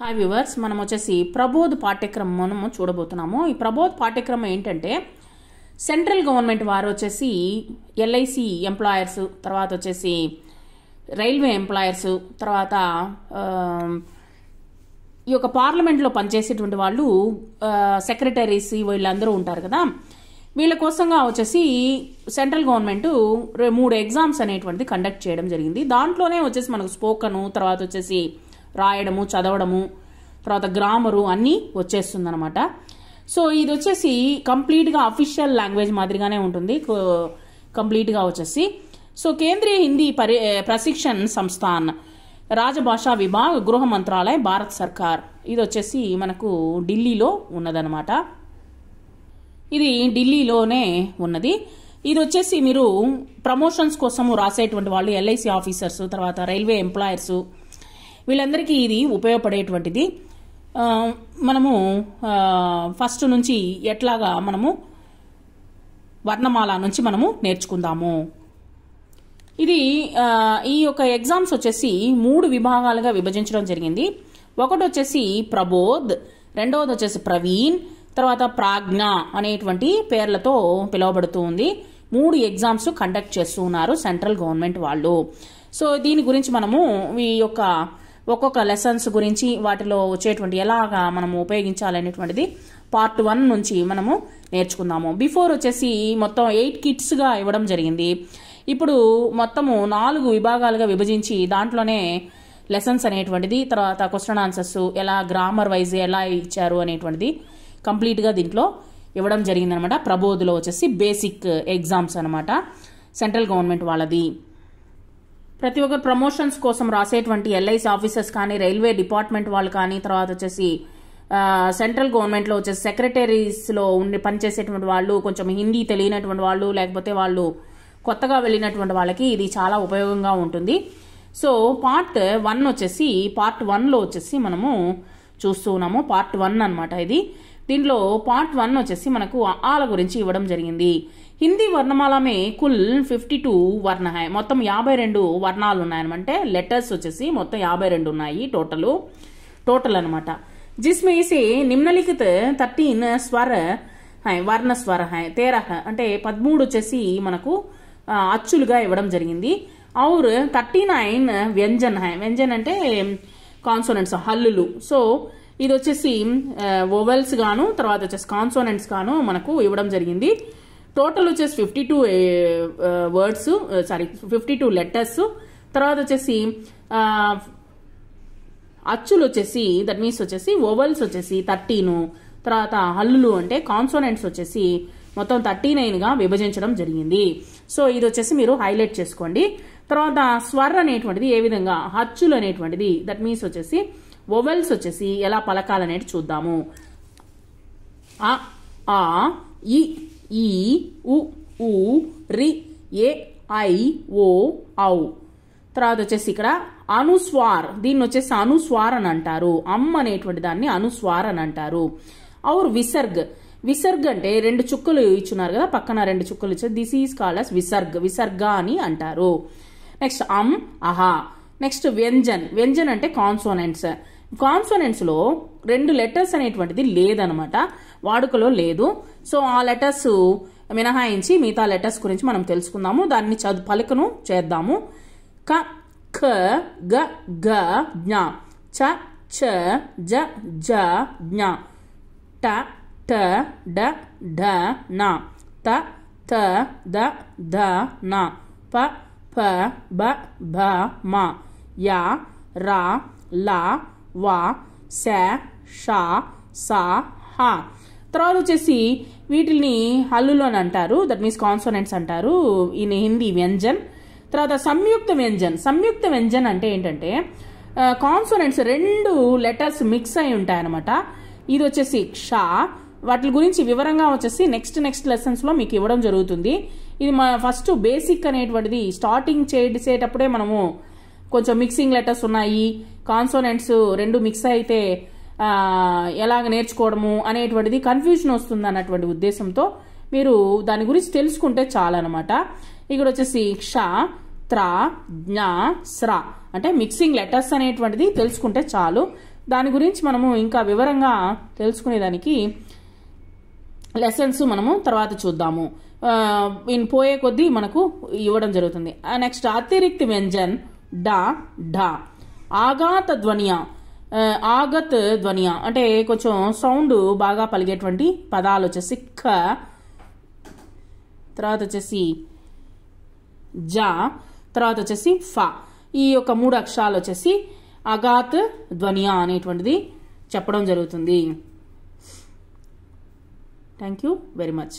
Hi viewers మనం వచ్చేసి ప్రబోధ్ పాఠ్యక్రమం మనము చూడబోతున్నాము. ఈ ప్రబోధ్ పాఠ్యక్రమం ఏంటంటే సెంట్రల్ గవర్నమెంట్ వారు వచ్చేసి ఎల్ఐసి ఎంప్లాయర్స్ తర్వాత వచ్చేసి రైల్వే ఎంప్లాయర్స్ తర్వాత ఈ యొక్క పార్లమెంట్లో పనిచేసేటువంటి వాళ్ళు సెక్రటరీస్ వీళ్ళందరూ ఉంటారు కదా. వీళ్ళ కోసంగా వచ్చేసి సెంట్రల్ గవర్నమెంట్ మూడు ఎగ్జామ్స్ అనేటువంటిది కండక్ట్ చేయడం జరిగింది. దాంట్లోనే వచ్చేసి మనకు స్పోకను తర్వాత వచ్చేసి రాయడము చదవడము తర్వాత గ్రామరు అన్నీ వచ్చేస్తుంది అనమాట సో ఇది వచ్చేసి కంప్లీట్గా అఫీషియల్ లాంగ్వేజ్ మాదిరిగానే ఉంటుంది. కో- కంప్లీట్గా వచ్చేసి. సో కేంద్రీయ హిందీ పరి ప్రశిక్షణ్ సంస్థాన్ రాజభాషా విభాగ్ గృహ మంత్రాలయ భారత్ సర్కార్. ఇది వచ్చేసి మనకు ఢిల్లీలో ఉన్నదనమాట ఇది ఢిల్లీలోనే ఉన్నది. ఇది వచ్చేసి మీరు ప్రమోషన్స్ కోసము రాసేటువంటి వాళ్ళు ఎల్ఐసి ఆఫీసర్స్ తర్వాత రైల్వే ఎంప్లాయర్స్ వీళ్ళందరికీ ఇది ఉపయోగపడేటువంటిది. మనము ఫస్ట్ నుంచి ఎట్లాగా మనము వర్ణమాల నుంచి మనము నేర్చుకుందాము. ఇది ఈ యొక్క ఎగ్జామ్స్ వచ్చేసి మూడు విభాగాలుగా విభజించడం జరిగింది. ఒకటి వచ్చేసి ప్రబోధ్ రెండవది వచ్చేసి ప్రవీణ్ తర్వాత ప్రాజ్ఞ అనేటువంటి పేర్లతో పిలువబడుతూ ఉంది. మూడు ఎగ్జామ్స్ కండక్ట్ చేస్తూ ఉన్నారు సెంట్రల్ గవర్నమెంట్ వాళ్ళు. సో దీని గురించి మనము ఈ యొక్క ఒక్కొక్క లెసన్స్ గురించి వాటిలో వచ్చేటువంటి ఎలాగా మనము ఉపయోగించాలనేటువంటిది పార్ట్ వన్ నుంచి మనము నేర్చుకుందాము. బిఫోర్ వచ్చేసి మొత్తం ఎయిట్ కిట్స్గా ఇవ్వడం జరిగింది. ఇప్పుడు మొత్తము నాలుగు విభాగాలుగా విభజించి దాంట్లోనే లెసన్స్ అనేటువంటిది తర్వాత క్వశ్చన్ ఆన్సర్స్ ఎలా గ్రామర్ వైజ్ ఎలా ఇచ్చారు అనేటువంటిది కంప్లీట్గా దీంట్లో ఇవ్వడం జరిగిందనమాట. ప్రబోధులో వచ్చేసి బేసిక్ ఎగ్జామ్స్ అనమాట. సెంట్రల్ గవర్నమెంట్ వాళ్ళది. ప్రతి ఒక్కరు ప్రమోషన్స్ కోసం రాసేటువంటి ఎల్ఐసి ఆఫీసర్స్ కానీ రైల్వే డిపార్ట్మెంట్ వాళ్ళు కానీ తర్వాత వచ్చేసి సెంట్రల్ గవర్నమెంట్లో వచ్చేసి సెక్రటరీస్లో ఉండి పనిచేసేటువంటి వాళ్ళు కొంచెం హిందీ తెలియనటువంటి వాళ్ళు లేకపోతే వాళ్ళు కొత్తగా వెళ్ళినటువంటి వాళ్ళకి ఇది చాలా ఉపయోగంగా ఉంటుంది. సో పార్ట్ వన్ వచ్చేసి పార్ట్ వన్లో వచ్చేసి మనము చూస్తూ ఉన్నాము. పార్ట్ వన్ అన్నమాట ఇది. దీంట్లో పార్ట్ వన్ వచ్చేసి మనకు ఆల గురించి ఇవ్వడం జరిగింది. హిందీ వర్ణమాలమే కుల్ ఫిఫ్టీ టూ వర్ణ మొత్తం యాభై రెండు వర్ణాలు ఉన్నాయనమంటే లెటర్స్ వచ్చేసి మొత్తం యాభై రెండు ఉన్నాయి టోటల్. టోటల్ అనమాట జిస్మేసి నిమ్నలిఖిత్ థర్టీన్ స్వర హై వర్ణ స్వర హై తేరహ అంటే పదమూడు వచ్చేసి మనకు అచ్చులుగా ఇవ్వడం జరిగింది. ఔర్ థర్టీ నైన్ వ్యంజన్ హై. వ్యంజన్ అంటే కాన్సోనెంట్స్ హల్లులు. సో ఇది వచ్చేసి ఓవెల్స్ గాను తర్వాత వచ్చేసి కాన్సోనెంట్స్ గాను మనకు ఇవ్వడం జరిగింది. టోటల్ వచ్చేసి fifty two words sorry fifty two letters తర్వాత వచ్చేసి అచ్చులు వచ్చేసి దట్ మీన్స్ వచ్చేసి ఓవల్స్ వచ్చేసి థర్టీను తర్వాత హల్లులు అంటే కాన్సోనెంట్స్ వచ్చేసి మొత్తం థర్టీ నైన్గా విభజించడం జరిగింది. సో ఇది వచ్చేసి మీరు హైలైట్ చేసుకోండి. తర్వాత స్వర్ అనేటువంటిది ఏ విధంగా? హచ్చులు అనేటువంటిది దట్ మీన్స్ వచ్చేసి ఓవెల్స్ వచ్చేసి ఎలా పలకాలనేది చూద్దాము. ఆ ఆ ఇ ఈ ఉ ఊ రి ఏ ఐ ఓ ఔ. తర్వాత వచ్చేసి ఇక్కడ అనుస్వార్ దీన్ని వచ్చేసి అనుస్వార్ అని అంటారు. అమ్ అనేటువంటి దాన్ని అనుస్వార్ అని అంటారు. ఔర్ విసర్గ్ విసర్గ్ అంటే రెండు చుక్కలు ఇచ్చున్నారు కదా పక్కన రెండు చుక్కలు ఇచ్చారు దిస్ ఈజ్ కాల్డ్ అస్ విసర్గ్ విసర్గ అని అంటారు. నెక్స్ట్ అమ్ అహా. నెక్స్ట్ వ్యంజన్ వ్యంజన్ అంటే కాన్సోనెంట్స్ కాన్సోనెంట్స్లో రెండు లెటర్స్ అనేటువంటిది లేదనమాట. వాడుకలో లేదు. సో ఆ లెటర్స్ మినహాయించి మిగతా లెటర్స్ గురించి మనం తెలుసుకుందాము. దాన్ని చదువు పలుకను చేద్దాము. క ఖ గ గ జ్ఞ. చ చ జ జ జ్ఞ. ట ట డ ఢ న త త ద ధ న. ప ప బ భ మ. య రా లా వా స ష స హ. తర్వాత వచ్చేసి వీటిని హల్లులోని అంటారు. దట్ మీన్స్ కాన్సోనెంట్స్ అంటారు. ఇన్ హిందీ వ్యంజన్. తర్వాత సంయుక్త వ్యంజన్. సంయుక్త వ్యంజన్ అంటే ఏంటంటే కాన్సోనెంట్స్ రెండు లెటర్స్ మిక్స్ అయి ఉంటాయన్నమాట. ఇది వచ్చేసి క్ష వాటి గురించి వివరంగా వచ్చేసి నెక్స్ట్ నెక్స్ట్ లెసన్స్లో మీకు ఇవ్వడం జరుగుతుంది. ఇది మా ఫస్ట్ బేసిక్ అనేటువంటిది స్టార్టింగ్ చేసేటప్పుడే మనము కొంచెం మిక్సింగ్ లెటర్స్ ఉన్నాయి కాన్సోనెంట్స్ రెండు మిక్స్ అయితే ఎలాగ నేర్చుకోవడము అనేటువంటిది కన్ఫ్యూజన్ వస్తుంది అన్నటువంటి ఉద్దేశంతో మీరు దాని గురించి తెలుసుకుంటే చాలన్నమాట. ఇక్కడ వచ్చేసి క్ష త్ర జ్ఞ స్ర. అంటే మిక్సింగ్ లెటర్స్ అనేటువంటిది తెలుసుకుంటే చాలు. దాని గురించి మనము ఇంకా వివరంగా తెలుసుకునేదానికి లెసన్స్ మనము తర్వాత చూద్దాము. ఇన్ పోయే కొద్దీ మనకు ఇవ్వడం జరుగుతుంది. నెక్స్ట్ అతిరిక్త వ్యంజన్. డా ఢా ఆఘాత ధ్వనియ ఆగత్ ధ్వనియ. అంటే కొంచెం సౌండ్ బాగా పలిగేటువంటి పదాలు వచ్చేసి ఖ తర్వాత వచ్చేసి జా తర్వాత వచ్చేసి ఫా. ఈ యొక్క మూడు అక్షరాలు వచ్చేసి అగాత్ ధ్వనియా అనేటువంటిది చెప్పడం జరుగుతుంది. Thank you very much